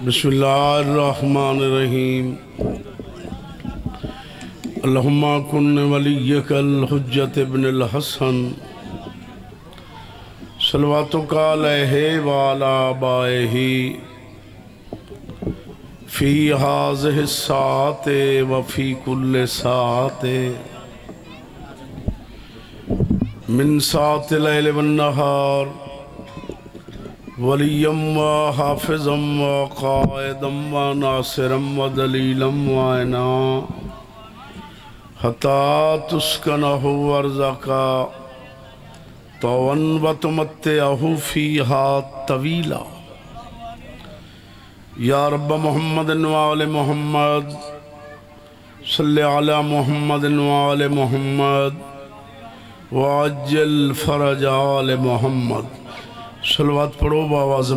बसमीम अल्लाहुम्मा कुन वलीकल हसन। सलवातों का लहे वाला फ़ी हाज सात वफ़ी कुल सात। मिन सात लैल वलीम व हाफिज़म व कायदम व नासिरम व दलीलम वायना हता तुस्कन वर्जा का तवन व तुमत अहूफ़ी हा तवीला। या रब मोहम्मद। वाल मोहम्मद अला मोहम्मद मोहम्मद। वाजल फरज मोहम्मद। सलवात पढ़ो बाबा से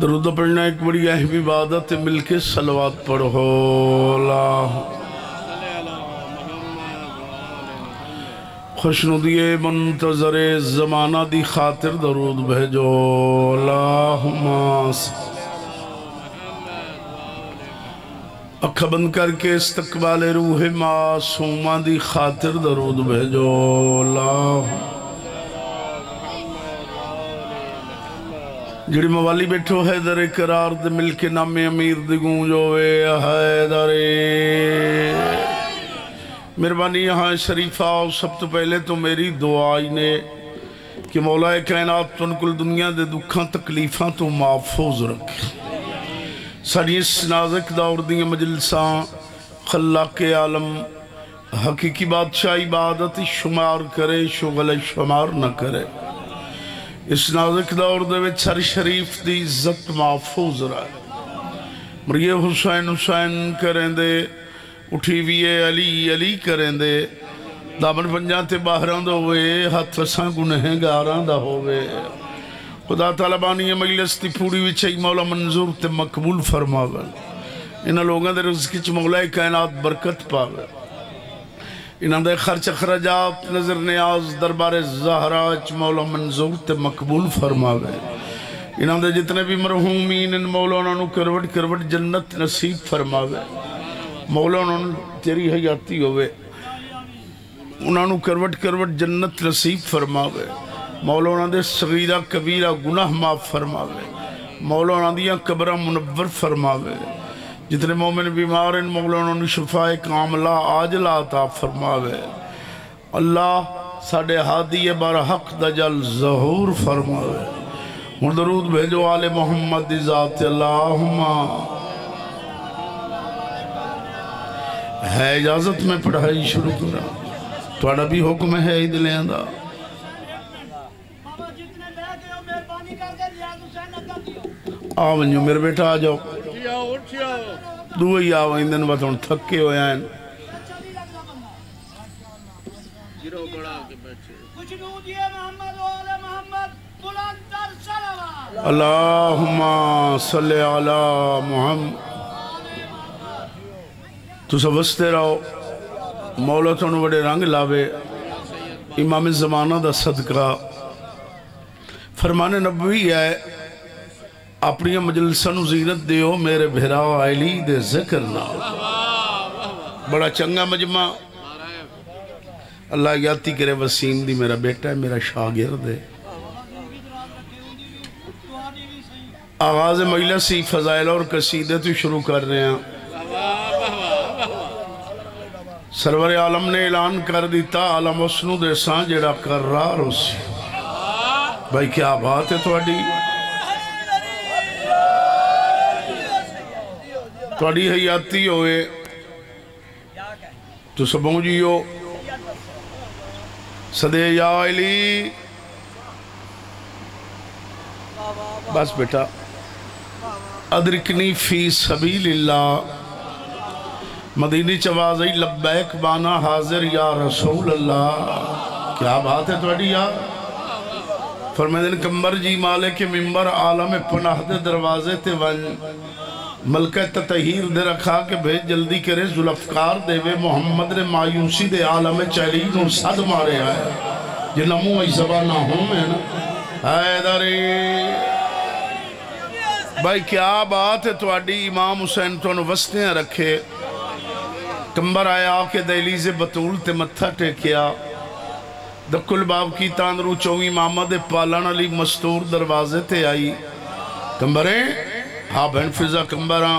दरुद पढ़ना एक बड़ी अहम इबादत है, मिलके सलवात पढ़ो। खुशनुदिए मंतजर, जमाना दी खातिर दरूद भेजो। अल्लाहुम्मा अख बंद करके इस्तकबाल रूह मासूमा की खातिर दरूद भेजो लाह जी मवाली बैठो है दरे करार दे मिल के नामे अमीर दी गूंज होवे है दरे मेहरबानी यहाँ शरीफा और सब तो पहले तो मेरी दुआ ही ने कि मौलाए कहना आप तुनकुल दुनिया के दुखा तकलीफा तो माफोज रखे साड़ी इस नाजक दौर दी मजलसा खला के आलम, हकीकी बादशाह इबादत शुमार करे, शुगल शुमार न करे। इस नाजक दौर हर शरीफ की इज़्ज़त महफूज रहे। मरिए हुसैन हुसैन करें दे उठी है अली अली करें दे दामन पंजा ते बाहर होवे, हथ असा गुनहगारा होवे। खुदा ताला बानी मजलिस की पूरी विछई मौला मंजूर ते मकबूल फरमावे। इन्होंने लोगों के रिज्क च मौला कायनात बरकत पावे। इन्होंने खर्च अखराजात नज़र न्याज, दरबार जहरा च मौला मंजूर ते मकबूल फरमावे। इन्होंने जितने भी मरहूमीन इन मौला उन्होंने करवट करवट जन्नत नसीब फरमावे। मौला उन्होंने तेरी हयाती होवे। उन्होंने करवट करवट जन्नत नसीब फरमावे। मौला उन्होंने सगीरा कबीरा गुनाह माफ़ फरमावे। मौला उन्होंने कबरा मुनवर फरमावे। जितने मोमिन बीमार इन मौला उन्होंने शफाए कामला आजला अता फरमावे। अल्लाह साडे हादी बार हक दजल जहूर फरमावे। हूँ दरूद भेजो आले मोहम्मद दी जात अल्लाहुम्मा। है इजाज़त में पढ़ाई शुरू करा। थोड़ा भी हुक्म है ही दिलियाँ दा आ वञो मेरे बेटा आ जाओ दूए ही आ बस हुन थके होया आहिनि अल्लाहुम्मा सल्ले अला मुहम्मद तुस वसते रहो मौला तुम बड़े रंग लावे इमाम जमाना का सदका फरमाने नबी है अपनी मजलसा जीनत दियो मेरे भिरा आयली दे ज़िक्र नाल। बड़ा चंगा मजमा। अल्लाह याती करे वसीम दी मेरा बेटा है, मेरा शागिर्द है। आगाज़ मजलस ही फजाइल और कसीदे तो शुरू कर रहे हैं। सरवर आलम ने ऐलान कर दिता, आलम उसनू देसा जड़ा कर रहा भाई, क्या बात है थोड़ी थोड़ी हयाती होए तो सबों जियो सदे या बस बेटा अदरिकनी फ़ी सभी लीला मदीनी चवाज आई लब्बैक बाना हाजिर या रसूल अल्लाह क्या बात है थोड़ी यार फरमादिन कंबर जी माले के मिंबर आलम पनाह दे दरवाजे ते वन मलका ततहीर दे रखा के भेज जल्दी करे, जुल्फकार देवे, मोहम्मद ने मायूसी दे आलम चली नु सद मारे आए। जिन्ना मुँह आई जबाना हो मैं ना? भाई, क्या बात है थोड़ी इमाम हुसैन तुम वसतियाँ रखे। कंबर आया आके दहलीजे बतूल ते मत्था टेकिया दकुल बाब की तांदरू चौवी मामा दे पालन अली मस्तूर दरवाजे ते आई। कंबरे? हाँ बहन फिजा कंबरा।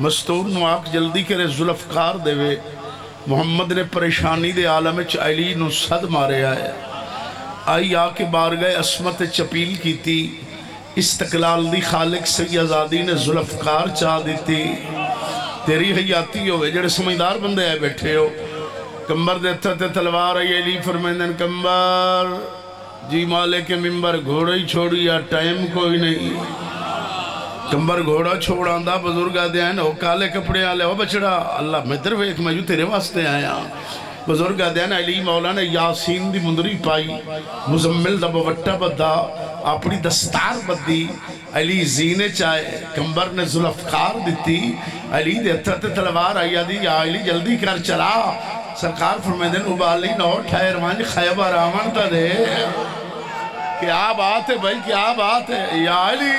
मस्तूर नु आख जल्दी करे, जुल्फकार देवे। मुहम्मद ने परेशानी दे आलम च, अली सद मारिया है आई आके बार गए, असमत चपील की इस्तकलाल दी खालिक सही आज़ादी ने जुल्फकार चाह दी तेरी हयाती हो जेड़े समझदार बंदे आए बैठे हो। कंबर दे तलवार आई, अली फरमेंदन कंबर, जी माले के मिंबर, घोड़े ही छोड़ी या टाइम कोई नहीं। कंबर घोड़ा छोड़ आंदा, बुज़ुर्ग आदे हैं, ओ काले कपड़े वाले ओ बछड़ा, अल्लाह, मैं इधर वेख, मैं तेरे वास्ते आया। बुज़ुर्ग आदे हैं अली मौला ने यासीन दी मुंदरी पाई, मुजम्मिल दा बवट्टा बद्दा अपनी दस्तार बद्दी, अली जीने चाहे, कंबर ने जुल्फकार दी अली दे हत्थे तलवार आई आदि या अली जल्दी कर, चला। सरकार फरमाते उबाली नौ ठहर वंज खैबर आमन तो दे। क्या बात है भाई, क्या बात है। याली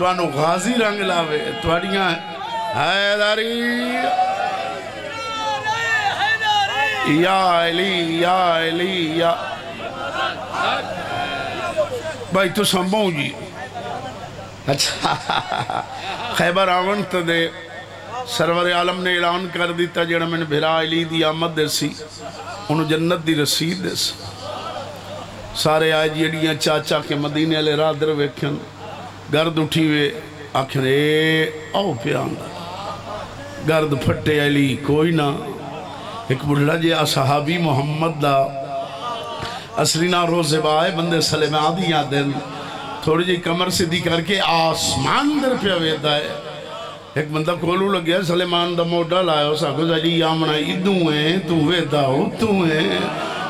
ਤੁਹਾਨੂੰ ਗਾਜ਼ੀ ਰੰਗ ਲਾਵੇ ਤੁਹਾਡੀਆਂ ਹੈਦਾਰੀ या अली या अली या भाई तो संभव जी अच्छा खैबर आवन तो दे सरवर आलम ने ऐलान कर दिता जरा मैंने बिरा अली की आमद दसी उन्होंने जन्नत की रसीद दस सारे आए जड़ियाँ चाचा के मदीने वाले राधर वेखन गर्द उठी वे, आखन, ए, आओ प्या गर्द फटे अली कोई ना। एक बुढ़ा जहा सहाबी मुहम्मद का असली ना रोज़े बाए बंदे सलेमा दी दिन थोड़ी जी कमर सीधी करके आसमान दर पे वेदा है। एक बंदा कोलू लगे सलेमान का मोडा लाया। सको जी आमना इदू है, तू वेदा हो, तू है।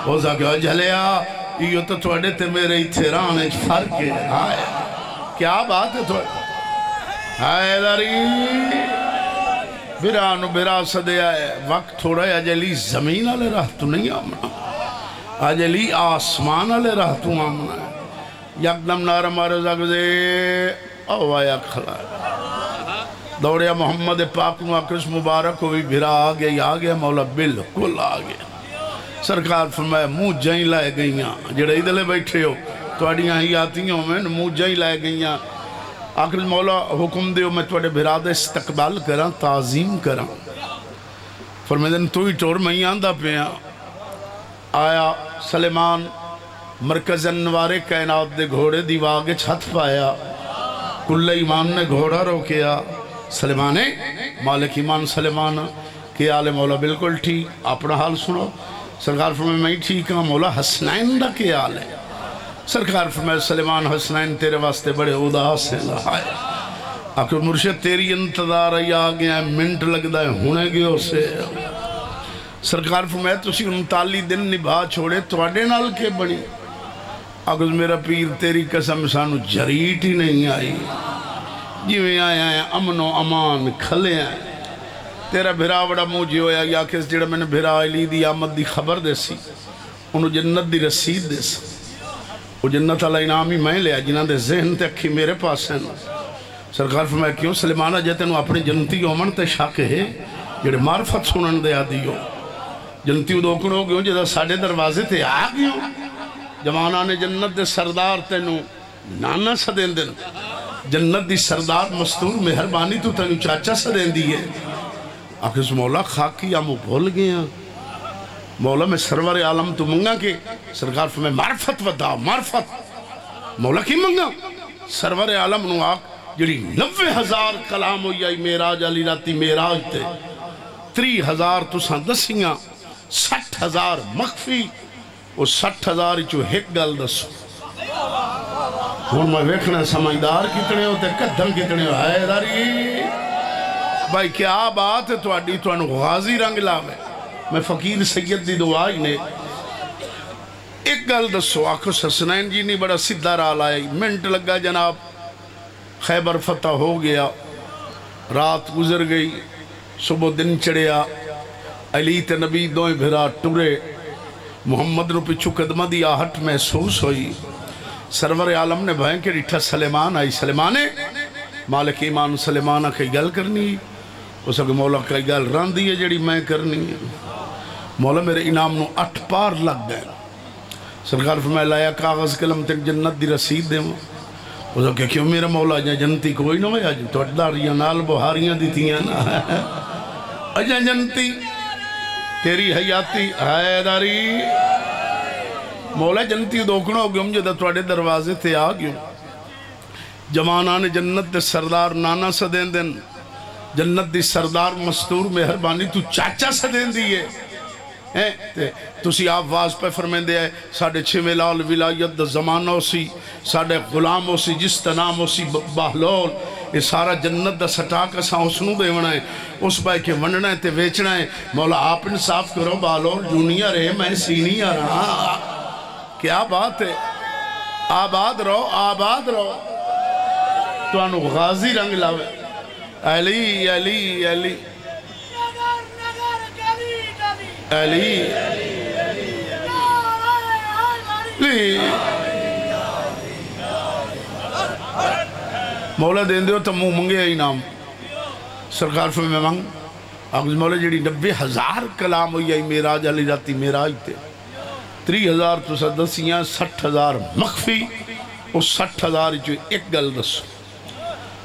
हो सको जलिया इो तो थोड़े ते मेरे इतने रहने फ़र्क है, हाय। क्या बात है थोड़े हैदरी बिरा बिरा सदया है वक्त थोड़ा अज अली ज़मीन वाले राह तू नहीं आमना। अज अली आसमान वाले राह तू आमना है। यकदम नारा मारे जगदे आया खड़ा दौड़िया मोहम्मद पाक आकृष मुबारक को भी भिरा आ गया आ गया, मौला बिल्कुल आ गया। सरकार फरमाया, मुँह जई लै गई जेड़े इधले बैठे हो। थोड़िया ही आतियाँ मैं मुँह जई लै गई आखिर मौला हुक्म दो मैं थोड़े भिरा का इस्तकबाल करा, ताजीम करा। फरमेदन तू ही टोर मई आंदा पिया आया सलेमान मरकज नवारे कैनात दे घोड़े दी वाग छत पाया। कुल्ले ईमान ने घोड़ा रोकया सलेमाने, मालिक ईमान सलेमान, के आले मौला बिल्कुल ठीक, अपना हाल सुनो। सरकार फरमाए मैं ठीक हाँ मौला हसनैन का के हाल है। सरकार फरमाए सलेमान हसनैन तेरे वास्ते बड़े उदास हैं। हाय। आखिर मुर्शद, तेरी इंतज़ार आई, आ गया मिनट लगता है, हुने गयो से सरकार फरमाए तुम उनताली दिन निभा छोड़े थोड़े नाल के बनी? अगर मेरा पीर, तेरी कसम, सानू जरीट ही नहीं आई। जिमें आया है, अमनो अमान खले हैं। तेरा भिरा बड़ा जो होया कि आखिर जो मैंने भिरा अली की आमद की खबर दसी उन्होंने जन्नत की रसीद दस। वो जन्नत वाला इनाम ही मैं लिया जिन्हों के जहन ते अखी मेरे पास हैं सरकार फिर मैं क्यों सलमाना जे तेन अपनी जनती होमन तो शक है जेड़े मार्फत सुनन दे आदि हो जनती उदो करो गयो जो साढ़े दरवाजे ते आ गयो जमाना ने जन्नत के सरदार तेन नाना सदेंदे जन्नत की सरदार मस्तूर मेहरबानी तू तेन चाचा सदेंदी है आखिर मौला खाकी हम भूल गए मौला मैं सरवर आलम तू मंगा के सरकार मैं मार्फत बता मार्फत। मौला की मंगा? सरवर आलम नु आख जी नब्बे हज़ार कलाम हुई आई मेराज अली राती मेराज ते। त्री हज़ार तुसा दसियाँ सठ हज़ार मखफी वो सठ हज़ार चो एक गल दसो हूँ मैं वेखना समझदार कितने हो कदम कितने हो? हैदारी भाई, क्या बात है थोड़ी थानू गाजी रंग लावे। मैं फकीर सैयद की दुआ ने। एक गल दसो आखो ससनैन जी ने बड़ा सीधा राह लाया मिनट लगा जनाब, खैबर फतह हो गया। रात गुजर गई, सुबह दिन चढ़िया। अली ते नबी दोए भिरा टुरे। मुहम्मद नु पिछू कदम की आहट महसूस हुई। सरवर आलम ने भय के डिठा सलेमान आई। सलेमाने, मालिक ईमान सलेमान कई गल करनी। उस अगे मौला कई गल रही है जी मैं करनी है। मौला मेरे इनाम न अठ पार लग गए। सरकार फरमाया लाया कागज़ कलम तक जन्नत की रसीद देव। उस क्यों मेरा मौला अजा जनती कोई ना होया जी थोड़ियाँ नाल बुहारियाँ दितियाँ ना। अजा जनती तेरी हयाती हैदारी। मौला जनती दोखना हो गया जब थोड़े दरवाजे ते आ गयो। जमाना ने जन्नत दे सरदार नाना सदें दिन। जन्नत दी सरदार मस्तूर मेहरबानी, तू चाचा सदें दी है तुसी आप वाज पे फरमेंदे है, साढ़े छेवें लाल विलायत जमाना सी साढ़े गुलाम हो सी जिस दा नाम हो सी बहलोल ये सारा जन्नत दा सटाक असा उसनू देवना है। उस पाए के वंडना है ते वेचना है। मौला, आप इंसाफ करो बहलोल जूनियर है, मैं सीनियर हाँ। क्या बात है? आबाद रहो आबाद रहो। तो गाजी रंग लावे। अली अली अली। अली। मौला दें दो तो मुँह मंगे इनाम सरकार फिर मैं मंग। आग मौला जी नब्बे हज़ार कलाम हुई आई मेरा अली राती मेरा ते त्री हज़ार तुस दसियाँ सठ हज़ार मखफी, उस सठ हज़ार चो एक गल दसो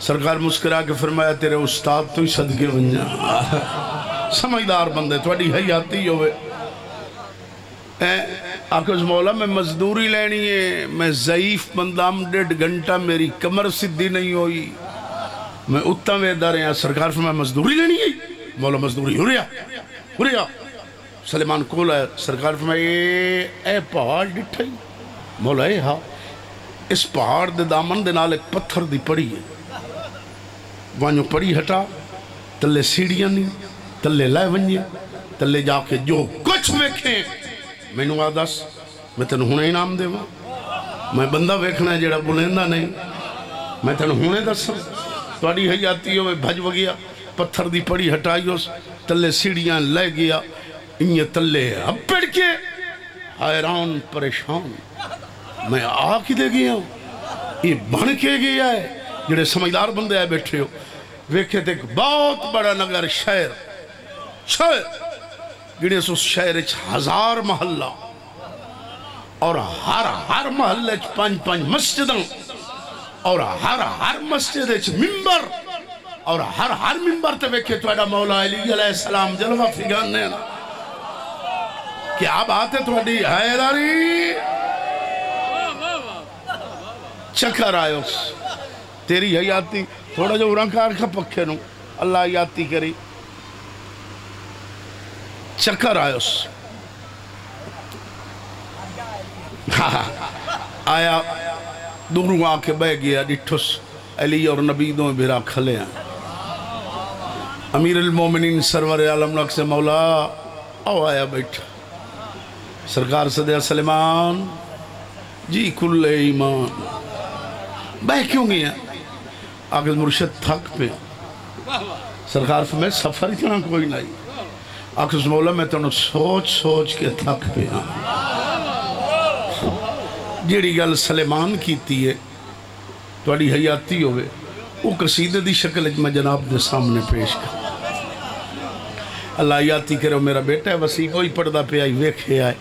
सरकार मुस्करा के फरमाया, तेरे उस्ताद तो ही सदके वंजा समझदार बंदे, थोड़ी हयाती हो आखो मौला, मैं मजदूरी लेनी है, मैं ज़यीफ बंदा डेढ़ घंटा मेरी कमर सीधी नहीं हुई। मैं उत्ता वेदा रहा सरकार फिर मैं मजदूरी लेनी है? मौला, मजदूरी हो रहा हो? रहा सलेमान कोल है सरकार फिर मैं ये पहाड़ डिठा ही। मौला ये हाँ इस पहाड़ के दामन के नाल एक पत्थर की पड़ी है। वाजो पड़ी हटा थले सीढ़ियाँ नहीं तले लै वजे तले जाके जो कुछ वेखे मैनू आ दस मैं तेन हूँ इनाम देव मैं बंदा वेखना जरा बुलेंदा नहीं मैं तेन हूँ दसा थोड़ी हजाती हो भज गया पत्थर की पड़ी हटाई उस तले सीढ़ियाँ लै गया इं तले अपड़ के हैरान परेशान मैं आ कि गया ये बन के गया है जेडे समझदार बंदे आए बैठे हो वेखे तो एक बहुत बड़ा नगर शहर छह, गिने उस शहर हज़ार महला और हर हर महल पाँच पाँच मस्जिद। और हर हर मस्जिद मिंबर। और हर हर मिंबर ते वेखे थोड़ा मौला अली सलाम जलवा फिगान ने। क्या बात है थोड़ी हैरानी चक्कर आयोस। तेरी हयाती, थोड़ा जो उड़ा कार पखे अल्लाह याती करी। चक्कर आयो आया दूरों आके बह गया डिठुस अली और नबी दो बिरा खले अमीर मोमिन सरवर आलम से मौला आओ आया बैठा सरकार सदया सलेमान जी कुल्ले ईमान बह क्यों गया आगे मुर्शद थक पे सरकार में सफ़र इतना कोई नहीं आखिस मौला मैं तेन सोच सोच के थक पिया जी गल सलेमान की है थोड़ी हयाती हो कसीदे की शक्ल मैं जनाब के सामने पेश कर अल्लाह याती करो मेरा बेटा है वसी कोई पढ़ता पिया वेखे है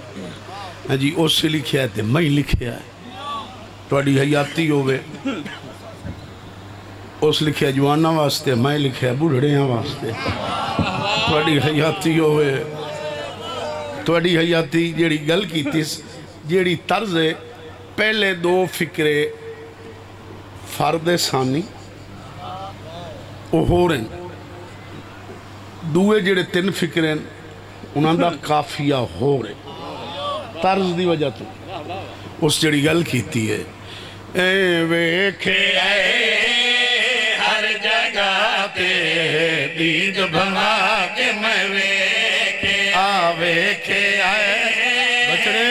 हाँ जी उस लिखे है तो मैं लिखे है थोड़ी हयाती हो उस लिखे जवाना वास्ते मैं लिखे बुढ़ड़िया वास्ते थोड़ी हयाती हो हयाती जी गल की जी तर्ज है पहले दो फिक्रे फरद सानी हो रहे दूए जड़े तीन फिक्रे उन्होंने काफिया हो रहे तर्ज की वजह तो उस जी गल की है वेखे हर जगह पे दीद भमा के मैं वेखे आ वेखे आए। बचड़े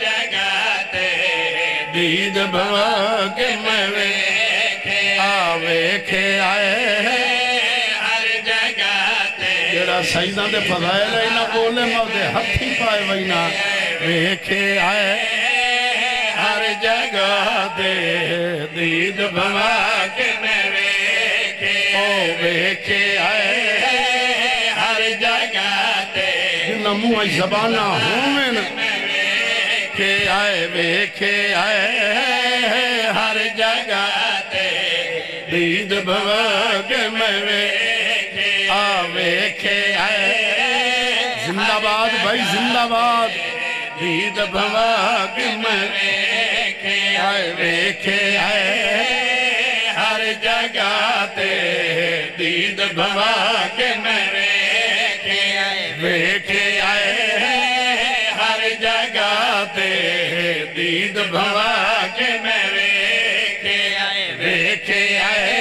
जगाते दीद भमा के मैं वेखे आ वेखे आए। हर जगाते जेड़ा सईदा दे फजाइल ना बोले मैं हथी पाए वही ना वेखे। आए। हर जगह दे दीद भवा के मैं वेखे आए हर जगह ते नमू जबाना होवन वेखे आए वेखे आए हर जगह दीद भवा के वेखे आए जिंदाबाद भाई जिंदाबाद। दीद भवा के मैं वेखे आए वेखे आए हर जगह ते दीद भवा के मैं वेखे आए वेखे आए हर जगाते दीद भवा के मेरे आए वेखे आए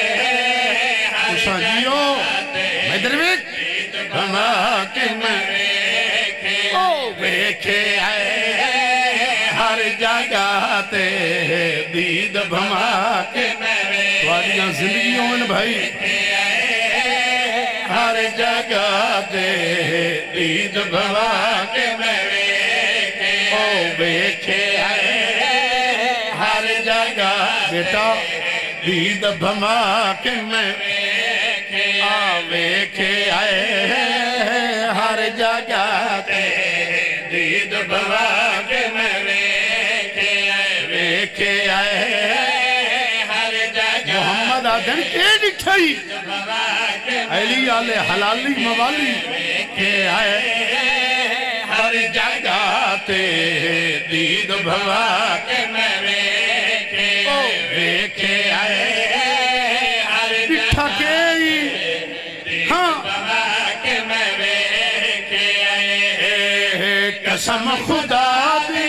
भवा के मैं वेखे ओ। वेखे आए ते दीद भमा के थोड़िया ज़िंदगी भाई। हर जगह ते दीद भमा के ओ वेखे हर जगह बेटा। दीद भमा के मैं आ वेखे आए हर जगह ते दीद भमा के मैं के आए हर जगह। मोहम्मद आदम के लिखाई। अली आले हलाली मवाली। के आए हर जगह ते दीद भवा के मेरे के ओ। देखे आए हर जगह के हाँ। के मेरे के आए। कसम खुदा दी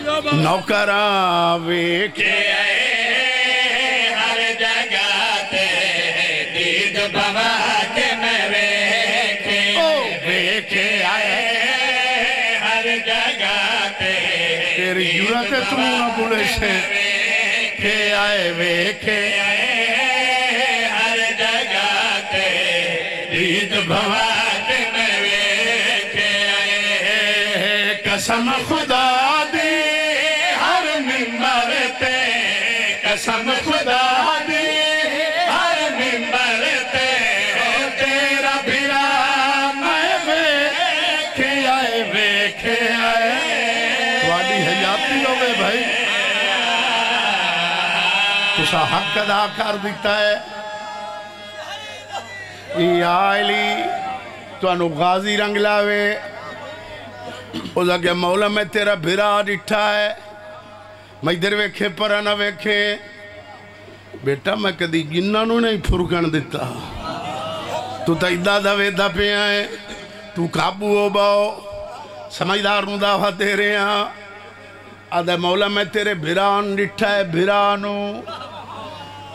नौकरा आवे के हर जगह ते दीद बाबा के मैं वेखे। ओ वेखे आए। हर जगह ते तेरी ज़रूरत तू ना बोले से। के आए वेखे। आए हर जगह ते दीद बाबा के मैं वेखे। आए कसम ਤੁਸੀਂ ਹੱਕ ਅਦਾ ਕਰ ਦਿੱਤਾ ਹੈ। ਇਹ ਆਇਲੀ ਤੁਹਾਨੂੰ ਗਾਜ਼ੀ ਰੰਗ ਲਾਵੇ। ਉਹਦਾ ਕਿ ਮੌਲਾ ਮੈਂ ਤੇਰਾ ਬਿਰਾ ਡਿੱਠਾ ਹੈ। ਮੈਂ ਇਧਰ ਵੇਖੇ, ਪਰ ਨਾ ਵੇਖੇ। ਬੇਟਾ, ਮੈਂ ਕਦੀ ਜਿੰਨਾਂ ਨੂੰ ਨਹੀਂ ਫੁਰਕਣ ਦਿੱਤਾ। ਤੂੰ ਤਾਂ ਇਦਾਂ ਦਾ ਵੇਦਾ ਪਿਆ ਹੈ। ਤੂੰ ਕਾਬੂ ਹੋ ਬਾਓ। ਸਮਝਦਾਰ ਨੂੰ ਦਾਵਾ ਦੇ ਰਿਹਾ। ਆਦਾ ਮੌਲਾ ਮੈਂ ਤੇਰੇ ਬਿਰਾ ਨੂੰ ਡਿੱਠਾ ਹੈ, ਬਿਰਾ ਨੂੰ।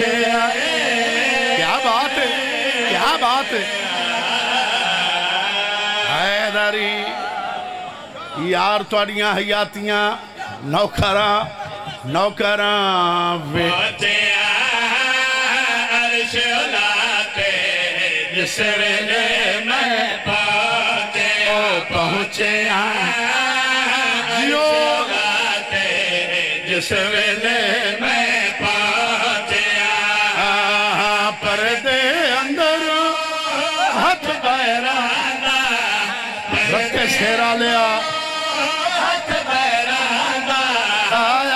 क्या बात है? क्या बात है? हैदरी यार थोड़िया हयातियाँ नौकरा नौकरा वे। जिस वेले मैं जिस वेले मैं शेरा लिया।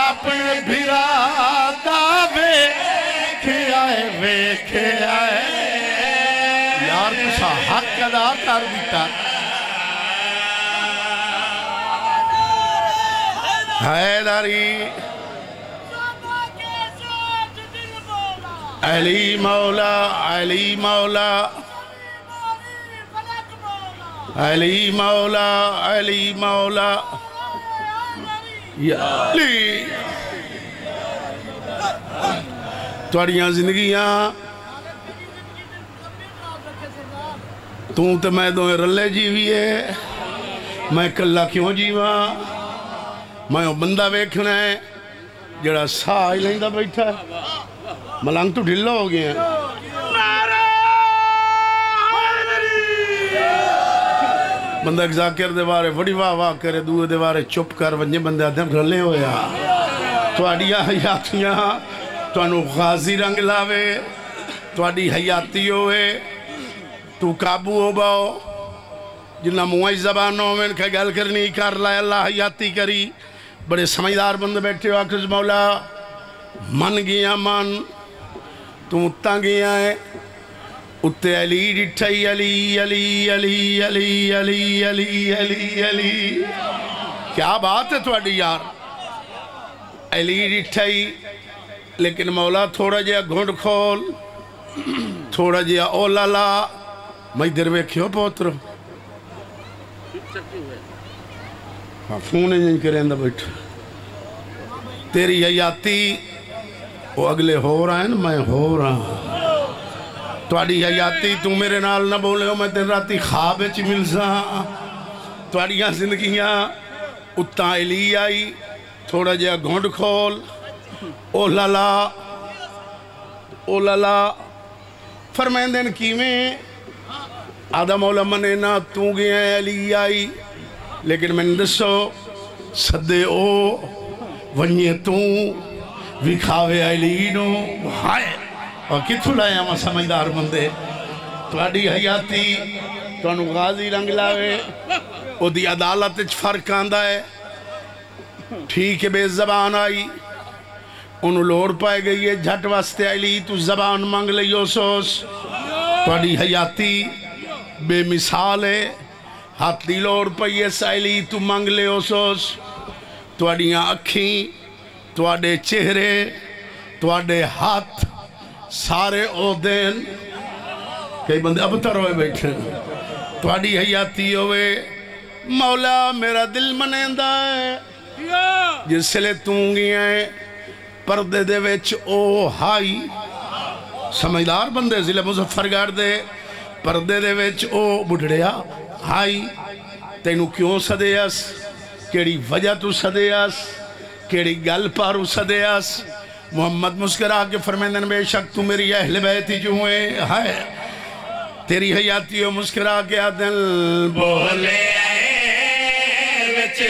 अपने भिरा दा वेखे वेखे आए। यार, तुसा हक अदा कर दिता। हैदरी अली मौला अली मौला। अली मौला अली मौला। अली। थोड़िया जिंदगियाँ। तू तो मैं दोवें रले जीवीए मैं कला क्यों जीवा? मैं वह बंदा वेखना है जड़ा साह ही लेंदा बैठा मलंग तू ढिला हो गया। ਗਿਆ ਬੰਦਾ ਜ਼ਾਕਿਰ ਦੇ ਬਾਰੇ ਬੜੀ ਵਾਹ ਵਾਹ ਕਰੇ ਦੂਏ ਦੇ ਬਾਰੇ ਚੁੱਪ ਕਰ ਵੰਜੇ ਬੰਦੇ ਆਦਮ ਰੱਲੇ ਹੋਇਆ ਤੁਹਾਡੀਆਂ ਹਯਾਤੀਆਂ ਤੁਹਾਨੂੰ ਗਾਜ਼ੀ ਰੰਗ ਲਾਵੇ ਤੁਹਾਡੀ ਹਯਾਤੀ ਹੋਵੇ ਤੂੰ ਕਾਬੂ ਹੋ ਬਾਓ ਜਿੰਨਾ ਮੂੰਹਾਂ ਦੀ ਜ਼ਬਾਨ ਹੋਵੇ ਕਿ ਗੱਲ ਕਰਨੀ ਕਰ ਲੈ ਅੱਲਾ ਹਯਾਤੀ ਕਰੀ ਬੜੇ ਸਮਝਦਾਰ ਬੰਦੇ ਬੈਠੇ ਹੋ ਆਖਰ ਮੌਲਾ ਮੰਨ ਗਿਆ ਮਨ ਤੂੰ ਤਾਂ ਗਿਆ ਹੈ ਉੱਤੇ ਅਲੀ ਡਿਠਈ ਅਲੀ ਅਲੀ ਅਲੀ ਅਲੀ ਅਲੀ ਅਲੀ ਅਲੀ ਅਲੀ ਕੀ ਬਾਤ ਹੈ ਤੁਹਾਡੀ ਯਾਰ ਅਲੀ ਡਿਠਈ ਲੇਕਿਨ ਮੌਲਾ ਥੋੜਾ ਜਿਹਾ ਘੁੰਡ ਖੋਲ ਥੋੜਾ ਜਿਹਾ ਓ ਲਾਲਾ ਮੈਂ ਇਧਰ ਵੇਖਿਓ ਪੁੱਤਰ ਹਾਂ ਫੋਨ ਨਹੀਂ ਕਰੇਂਦਾ ਬੈਠ ਤੇਰੀ ਹਯਾਤੀ ਉਹ ਅਗਲੇ ਹੋ ਰਹੇ ਨੇ ਮੈਂ ਹੋ ਰਹਾ ਤੁਹਾਡੀ ਹਯਾਤੀ ਤੂੰ ਮੇਰੇ ਨਾਲ ਨਾ ਬੋਲਿਓ ਮੈਂ ਦਿਨ ਰਾਤੀ ਖਾਬ ਵਿੱਚ ਮਿਲਸਾਂ ਤੁਹਾਡੀਆਂ ਜ਼ਿੰਦਗੀਆਂ ਉੱਤਾਂ ਅਲੀ ਆਈ ਥੋੜਾ ਜਿਹਾ ਘੁੰਡ ਖੋਲ ਓ ਲਾਲਾ ਓ ਲਾਲਾ ਫਰਮਾਉਂਦੇ ਨੇ ਕਿਵੇਂ ਆਦਾ ਮੌਲਾ ਮਨੇ ਨਾ ਤੂੰ ਗਿਆ ਅਲੀ ਆਈ ਲੇਕਿਨ ਮੈਨੂੰ ਦੱਸੋ ਸੱਦੇ ਉਹ ਵੰਨੇ ਤੂੰ ਵਿਖਾਵੇ ਅਲੀ ਨੂੰ ਹਾਏ और कितों लाए मैं समझदार बंदे? थोड़ी हयाती थानू गाजी रंग लावे ओदी अदालत फ़र्क आंदा है ठीक है, बेजबान आई। ओनू लौड़ पाई गई है, झट वास्ते आई ली, तू जबान मंग लियो सोस। थोड़ी हयाती बेमिसाल है, हाथ की लौड़ पई है साइली तू मंग लियो सोस। थोड़िया अखी थोड़े चेहरे थोड़े हाथ सारे ओहदे कई बंद अबतर हो बैठे थोड़ी हयाती होवे। मौला मेरा दिल मनेंदा जिसले तू गया है हाई। समझदार बंदे ज़िले मुजफ्फरगढ़ दे, परदे दे हाई। तेन क्यों सदेस केड़ी वजह तू सदेस कि गल पारू सदेस मोहम्मद मुस्करा के फरमांदन बेशक तू मेरी अहल बहती ही जो है तेरी हयाती हो मुस्करा के दिल बोले आए विच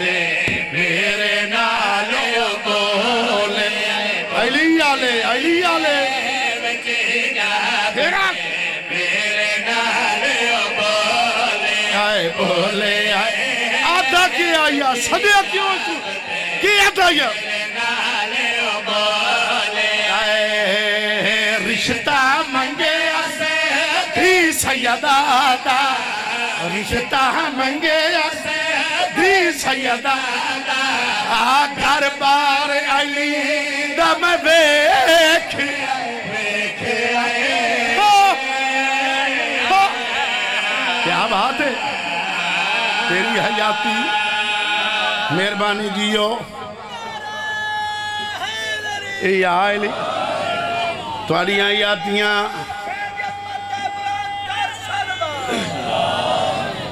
दे मेरे नालों बोले अली आले अली आले तेरा मेरे नालों बोले आए। बोले आए आधा की आया सदया क्यों की आधा या? सैयदादा रिश्ता मंगे दी सैयदादा घर बार अली दम वेख क्या बात है। तेरी हयाती मेहरबानी जियो। ये आए थोड़िया यातियाँ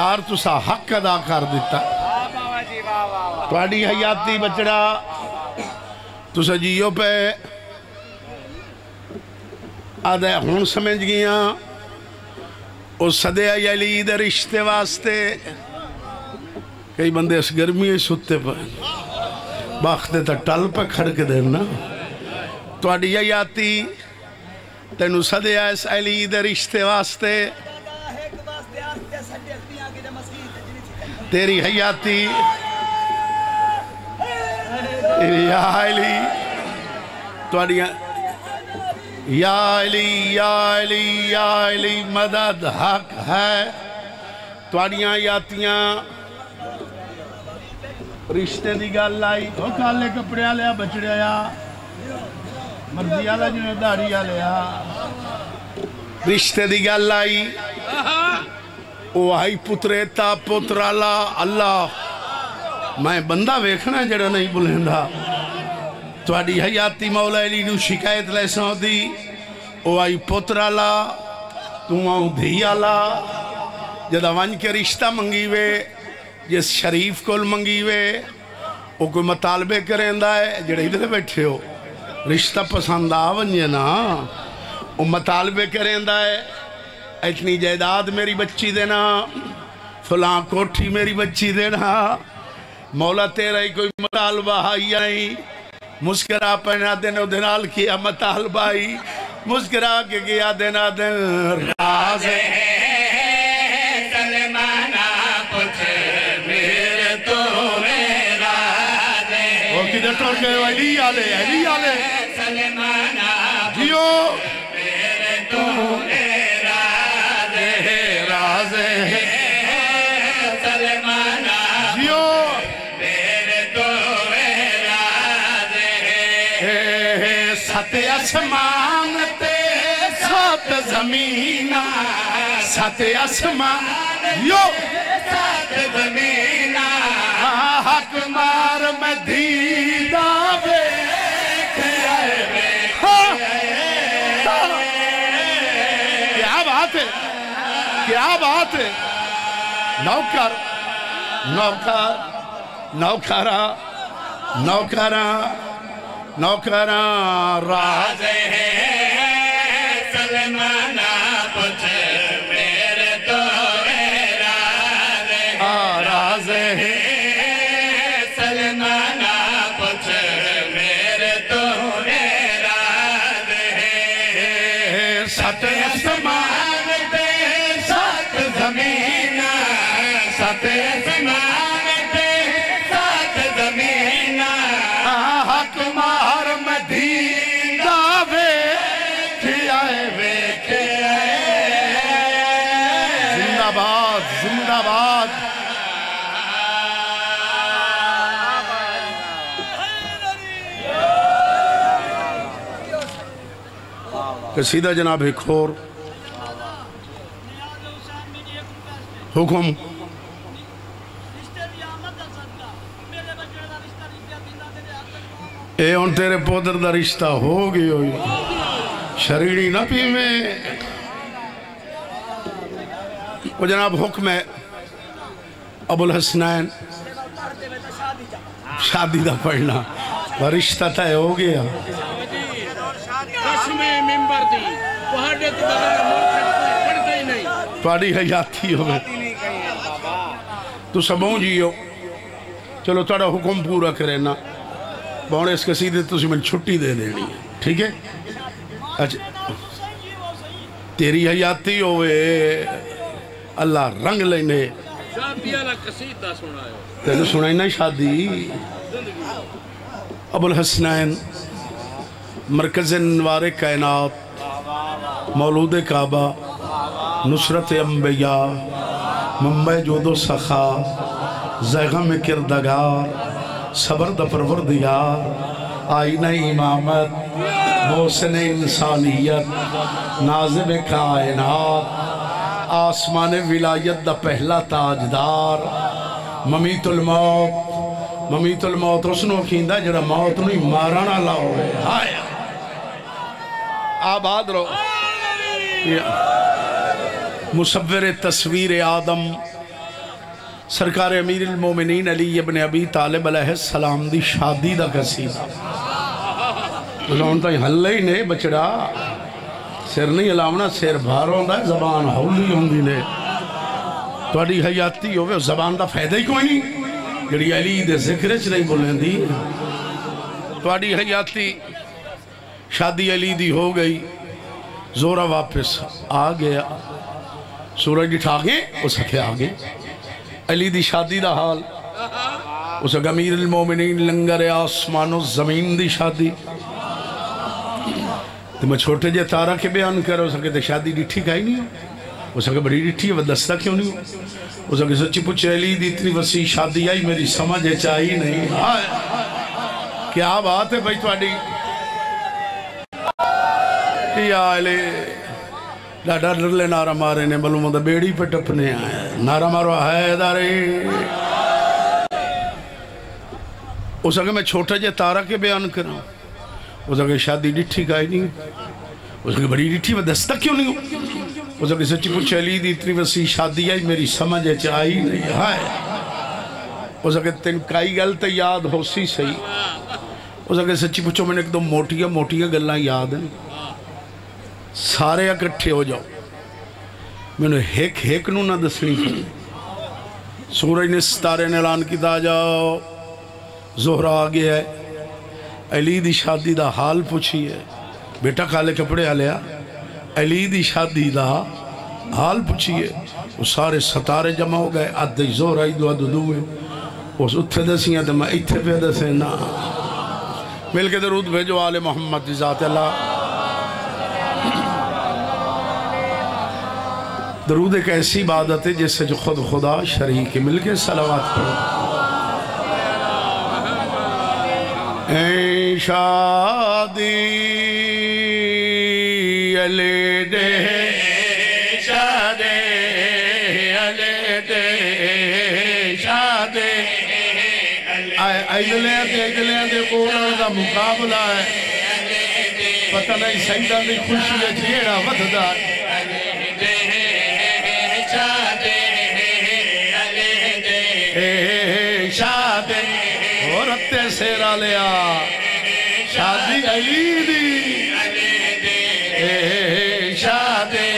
यार तुसा हक अदा कर दिता। थोड़ी हयाती बचड़ा। तुस जियो पे। आदे हूँ समझ गई वो सदया अली रिश्ते वास्ते कई बंदे इस गर्मी सुते पे। तो टल पे खड़क देना थोड़ी हयाती, तेन सदया इस अली दे रिश्ते वास्ते तेरी हयाती। याली। याली याली मदद हक है। तोड़िया यातियाँ। रिश्ते की गल आई। वो कल कपड़े आलिया बचड़िया मर्ज़ी आला जिन्हें दाड़ी आलिया रिश्ते की गल आई। वाही पुत्रेता पुत्राला अल्लाह। मैं बंदा वेखना जड़ा नहीं बुलेंदा। थोड़ी हयाती मौला अली शिकायत ले सौदी। ओ आई पुत्राला, तू आऊ धीआला जदा वन के रिश्ता मंगी वे जिस शरीफ कोल मंगी वे वो कोई मुतालबे करेंदा है, जड़े इधर बैठे हो। रिश्ता पसंद आवन ना। ओ मतालबे करेंदा है इतनी जायदाद मेरी बच्ची देना फलां कोठी मेरी बच्ची देना मौला तेरा ही कोई मतालबा आई आई मुस्करा पहना दिन उधर किया मतालबा ही। मुस्करा के गया देना दिन राज। तो किधर टुर गए? अली आले अली आले सलमाना सत आसमान ते सत जमीना सत आसमान यो। सात जमीना। हक मार में दीदा वे क्या बात है? क्या बात है? नौकर नौकर नौकरा नौकरा। नौकरा राज सलमाना कसीदा जनाब एक और हुक्म। ये हूँ तेरे पोदर का रिश्ता हो गया शरीरी ना पीवे। वो जनाब, हुक्म है अबुल हसनैन, शादी का पढ़ना। रिश्ता तय हो गया। ਕਸਮੇ ਮੈਂਬਰ ਦੀ ਤੁਹਾਡੇ ਤੋਂ ਬਗੈਰ ਮੁਲਕ ਪੜਦਾ ਹੀ ਨਹੀਂ ਤੁਹਾਡੀ ਹਯਾਤੀ ਹੋਵੇ ਤੂੰ ਸਭੋਂ ਜੀਓ ਚਲੋ ਤੁਹਾਡਾ ਹੁਕਮ ਪੂਰਾ ਕਰੇ ਨਾ ਬੌਣ ਇਸ ਕਸੀਦੇ ਤੁਸੀਂ ਮੈਨੂੰ ਛੁੱਟੀ ਦੇ ਦੇਣੀ ਹੈ ਠੀਕ ਹੈ ਅੱਛਾ ਤੇਰੀ ਹਯਾਤੀ ਹੋਵੇ ਅੱਲਾ ਰੰਗ ਲੈਨੇ ਸ਼ਾਦੀ ਵਾਲਾ ਕਸੀਦਾ ਸੁਣਾਇਓ तेन सुनाई ना शादी अबुल हसनैन मरकज नवार कायनात, मौलूद काबा, नुसरत अम्बिया मुंबई जोदो सखा, जैगम किरदगार सबर द परवरदिगार आई नहीं इमामत, मोहसन इंसानियत, नाजिब कायनात, आसमान विलायत द पहला ताजदार, ममीतुल मौत ममीतुल मौत, उसनों खींदा जरा मौत नहीं मारन वाला होवे हाय। आबाद रहो। मुसवर तस्वीर आदम। सरकार अमीर मोमिनीन अली अबन अबी तालिब सलाम की शादी का कसीदा। हूँ तो हल्ला ही नहीं बचड़ा। सिर नहीं हिलावना, सिर बाहर आता जबान हौली होंगी ने। थोड़ी हयाती हो जबान का फ़ायदा ही कोई नहीं। जी अली ज़िक्र च नहीं बोलें थोड़ी हयाती शादी अली दी हो गई। जोरा वापस आ गया। सूरज दिठा के उस आखे आ गए अली दी शादी का हाल। उस गमीर मोमिनीन लंगर आसमानो ज़मीन दी शादी। तो मैं छोटे जे तारा के बयान कर सके तो शादी डिठी का ही नहीं हो। हो सके बड़ी डिठी है, दसता क्यों नहीं हो? हो सके सच्ची पूछे अली दी इतनी वसी शादी आई, मेरी समझ चाहिए नहीं। क्या बात है भाई थोड़ी आले डाडा डरले नारा मारे ने बलू मतलब बेड़ी पे टपने आए नारा मारो है दारे उस अगर मैं छोटा जे तारा के बयान करा उस अगर शादी डिठी ही नहीं उसकी बड़ी डिठी में दस्ता क्यों नहीं उस अगर सच्ची पूछे अली दी इतनी वसी शादी आई मेरी समझ आई नहीं है उस अगर तेन कई गल तो याद हो सी सही उस अगर सच्ची पूछो मैंने एकदम मोटिया मोटिया गल्ला याद हैं सारे इकट्ठे हो जाओ। मैंने हेक हेक दसनी पड़ी सूरज ने सितारे ने ऐलान किया जाओ। जोहरा आ गया है। अली दी शादी का हाल पूछिए। बेटा काले कपड़े आ लिया। अली दी शादी का हाल पूछिए। वो सारे सतारे जमा हो गए। अद्ध जोहरा ही दुआ दुए। उस उत्थे दसियाँ तो मैं इत्थे पे दसे ना। मिल के दरूद भेजो, आले मोहम्मद ज़ात अल्लाह। दरूद एक ऐसी इबादत है जिससे जो खुद खुदा शरीक मिल के सलावत करो। शादी दे मुकाबला है। पता नहीं दी खुशी है जेड़ा वधदा शादी और सेरा लिया। शादी अली दी। शादी।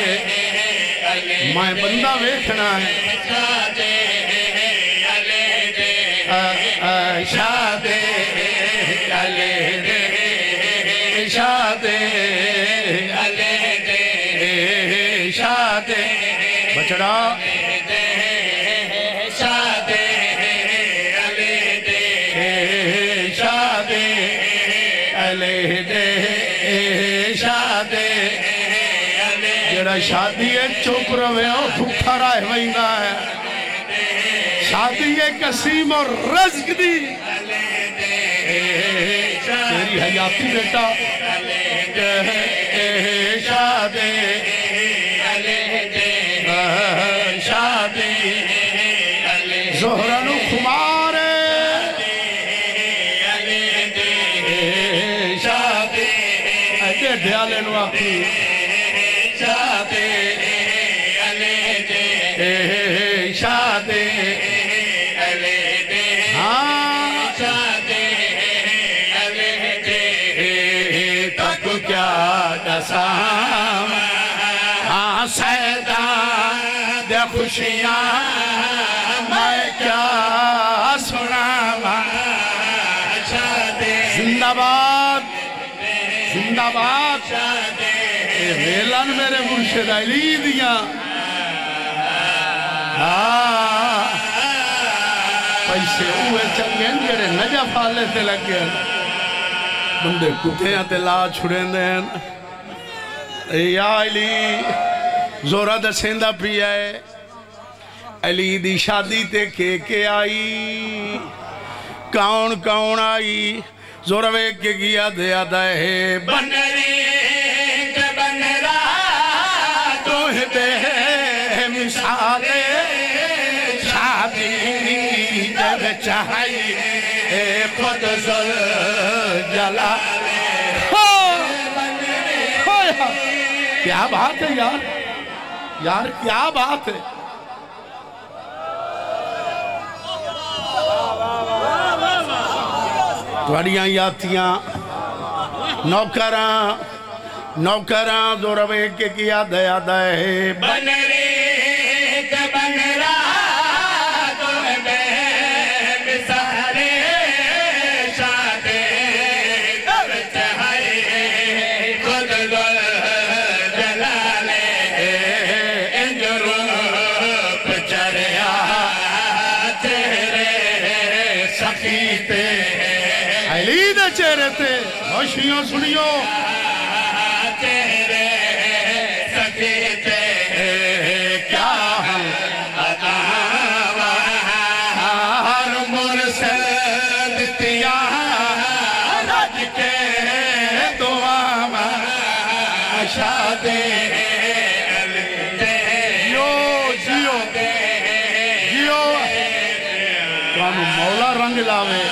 मैं बंदा वेखना है। शादी। अले शादी। बछड़ा। जरा शादी चुप रवे भूखा रह वहींदा है। शादी कसीम और रज्क दी। तेरी हयाती बेटा। शादी। शादी। जोहरा नु खुमार सैदा, दे खुशियाँ, मैं क्या सुनावा? जिंदाबाद जिंदाबाद। वेलन मेरे मुर्शिद अली दिया। हाँ। पैसे उहे चंगे जेड़े नजा फाले ते लगे बंदे कुत्तियाँ ते ला छुड़ेंदे न? या अली, जोरा दसेंदा पिया है। अली दी शादी ते के के आई, कौन कौन आई, ज़ोर वे के किया दया दे चाहिए जुल जला हो, हो यार। क्या बात है यार? यार, क्या बात है? थोड़िया यात्रिया, नौकरा नौकरा दो रवे के किया दया दया बने खुशियाँ सुनियो। तेरे सखे तेरे शादे जियो जियो। मौला रंग लावे।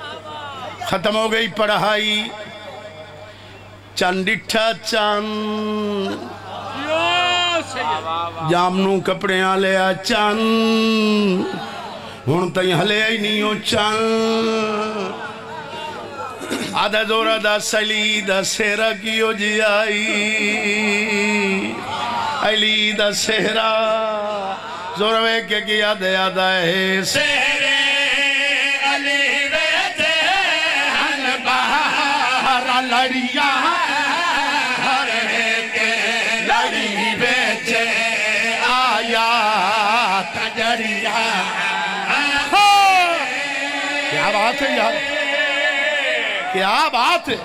खत्म हो गई पढ़ाई। चंडिठा चंद। जामनू कपड़े ले आ चंद। हूँ तई हले ही नहीं हो चंद। आधा दौरा दा सली, दा सेरा कियो जी आई। अली दा सेहरा। ज़ोर वे के किया दे आदा है सेहरा लड़िया हाँ। क्या बात है यार। क्या बात है।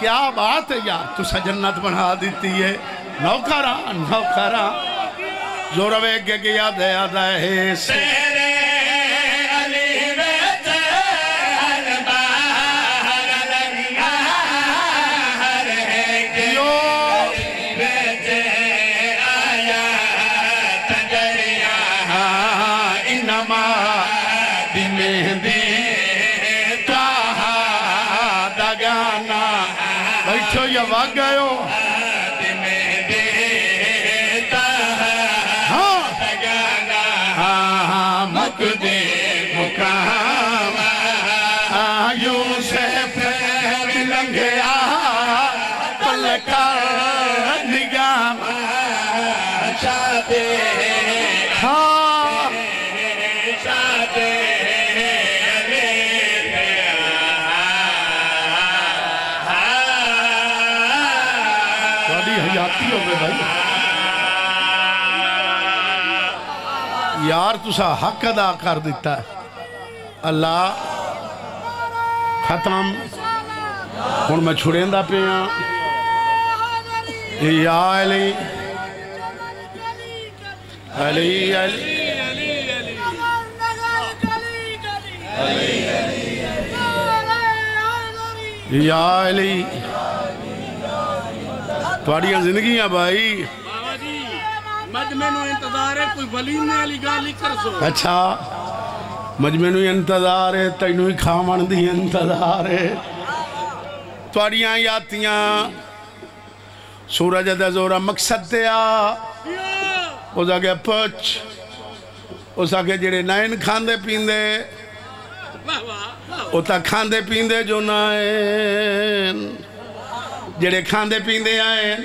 क्या बात है यार। तू सजन्नत बना देती है। नौकरा नौकरा जोरवे गया दया दहे से। या वाग गए हाँ। हर तुसा हक अदा कर दिता अल्लाह खत्म हूँ मैं छुड़ेंदा पे अली अली अली थोड़िया ज़िंदगी भाई मैं जी मजमे नु इंतजार है कोई वलीमे वाली गाल ही कर सो ਅੱਛਾ ਮਜਮੇ ਨੂੰ ਇੰਤਜ਼ਾਰ ਹੈ ਤੈਨੂੰ ਹੀ ਖਾਵਣ ਦੀ ਇੰਤਜ਼ਾਰ ਹੈ ਤੁਹਾਡੀਆਂ ਯਾਤੀਆਂ ਸੂਰਜ ਦਾ ਜ਼ੋਰਾ ਮਕਸਦ ਤੇ ਆ ਉਸ ਅਗੇ ਪੁੱਛ ਉਸ ਅਗੇ ਜਿਹੜੇ ਨੈਣ ਖਾਂਦੇ ਪੀਂਦੇ वाह वाह वाह ਉਹ ਤਾਂ ਖਾਂਦੇ ਪੀਂਦੇ ਜੋ ਨੈਣ ਜਿਹੜੇ ਖਾਂਦੇ ਪੀਂਦੇ ਆਏ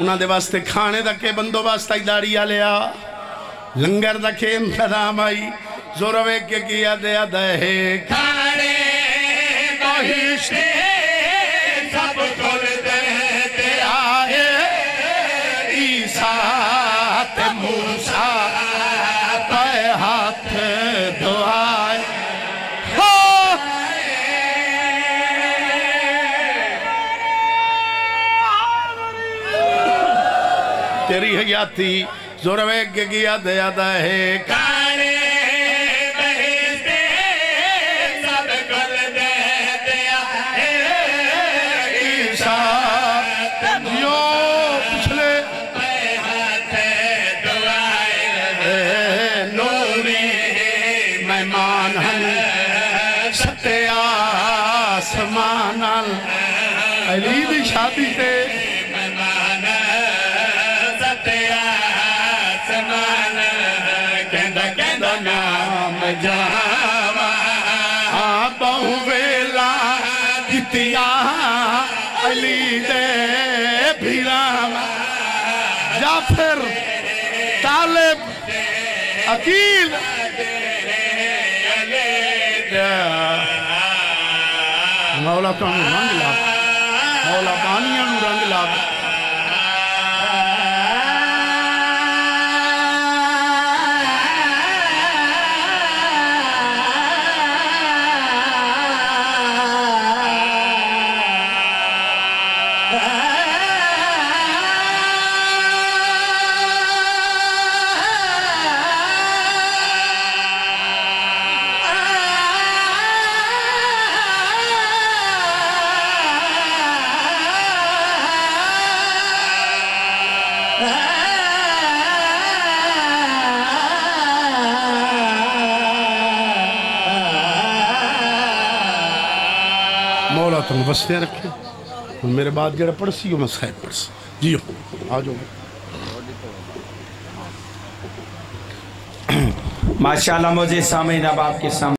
ਉਹਨਾਂ ਦੇ ਵਾਸਤੇ ਖਾਣੇ ਦਾ ਕੀ ਬੰਦੋਬਸਤ ਆਈ ਦਾੜੀ ਵਾਲਿਆ ਲੰਗਰ ਦਾ ਕੀ ਇੰਤਜ਼ਾਮ ਆਈ जोर वे के किया दया दे खाने बहिष्टे सब खोल दे तेरा आए ईसा ते मूसा पे हाथ धोआए हो तेरी हयाती के किया दया दे खाने बहिष्टे सब काफिर तालिब अकील। मौला कानू रंग ला। मौला कानिया रंग ला। बस्तियाँ रखी। हूँ मेरे बाद जो पड़सी हो, मैं साहब पड़स। जी हो आ जाओ। माशाल्लाह मुझे सामने नवाब आपके सामने।